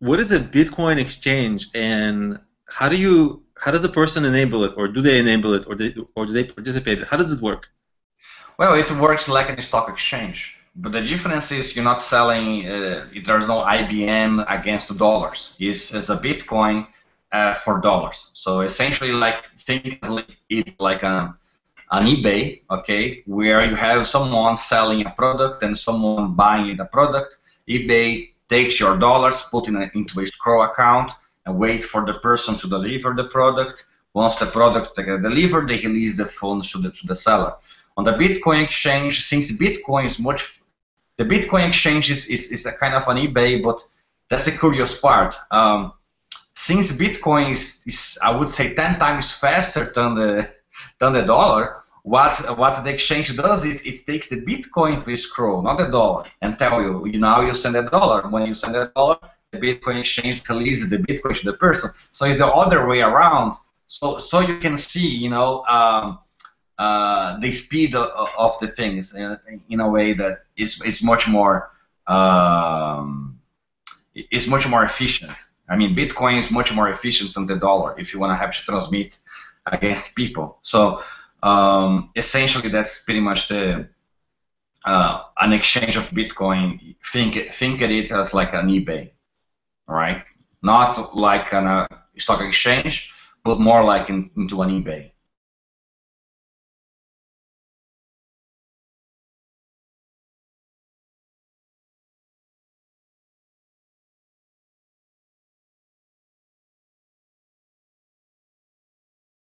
what is a Bitcoin exchange, and how do you how does a person enable it, or do they enable it, or they, or do they participate? How does it work? Well, it works like a stock exchange, but the difference is you're not selling. Uh, there's no IBM against dollars. It's, it's a Bitcoin uh, for dollars. So essentially, like think it like a, an eBay, okay, where you have someone selling a product and someone buying the product. eBay takes your dollars, put it into a escrow account, and wait for the person to deliver the product. Once the product gets delivered, they release the funds to the to the seller. On the Bitcoin exchange, since Bitcoin is much, the Bitcoin exchange is, is, is a kind of an eBay, but that's the curious part. Um, since Bitcoin is, is, I would say, 10 times faster than the than the dollar, what what the exchange does it it takes the Bitcoin to escrow, not the dollar, and tell you, you now you send a dollar. When you send a dollar, the Bitcoin exchange releases the Bitcoin to the person. So it's the other way around. So so you can see, you know, um, uh, the speed of, of, the things in, in, a way that is is much more um, is much more efficient. I mean, Bitcoin is much more efficient than the dollar if you want to have to transmit against people. So um, essentially, that's pretty much the uh, an exchange of Bitcoin. Think think of it as like an eBay, right? Not like an, a uh, stock exchange, but more like in, into an eBay.